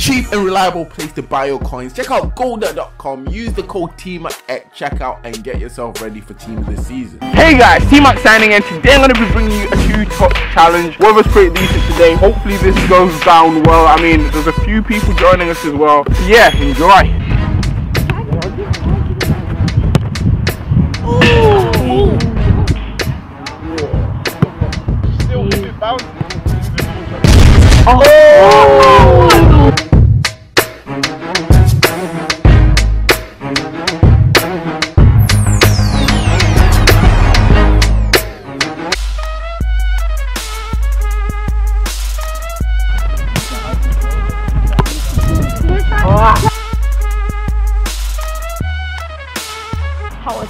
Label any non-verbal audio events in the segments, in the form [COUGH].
cheap and reliable place to buy your coins. Check out golder.com. Use the code TMAK at checkout and get yourself ready for team of the season. Hey guys, TMak signing in. Today I'm going to be bringing you a two touch challenge. Weather's pretty decent today. Hopefully this goes down well. I mean, there's a few people joining us as well. So yeah, enjoy. How oh. was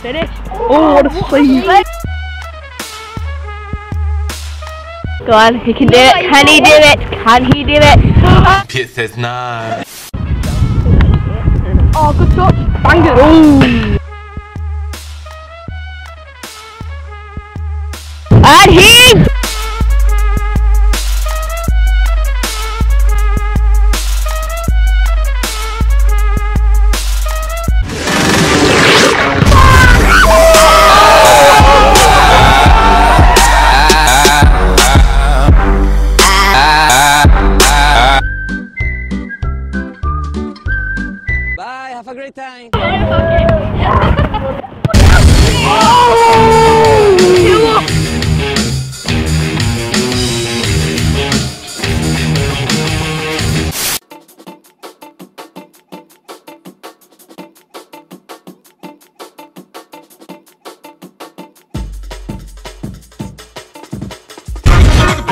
it? Oh, what a save. Go on, he can do it. Can he do it? Can he do it? [GASPS] Pit says nah. Oh, good shot. Bang it. Oh. And he. Have a great time.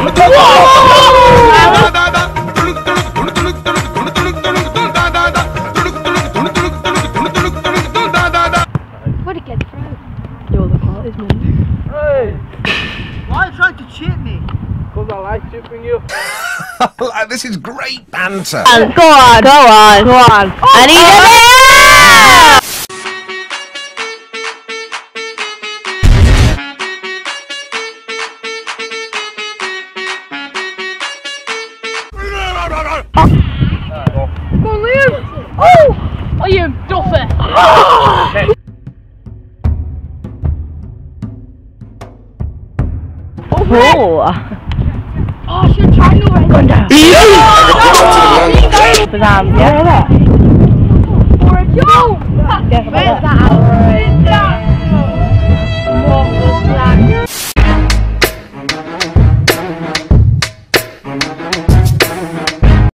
What You're man. Hey, Why are you trying to cheat me? because I like chipping you. [LAUGHS] like, this is great banter. Oh, go on, go on, go on. and he did it! Oh. Go on, Liam! Oh! Oh, you duffer! [LAUGHS] Oh! Oh, I should try no right. Going down. Sam, yeah. For a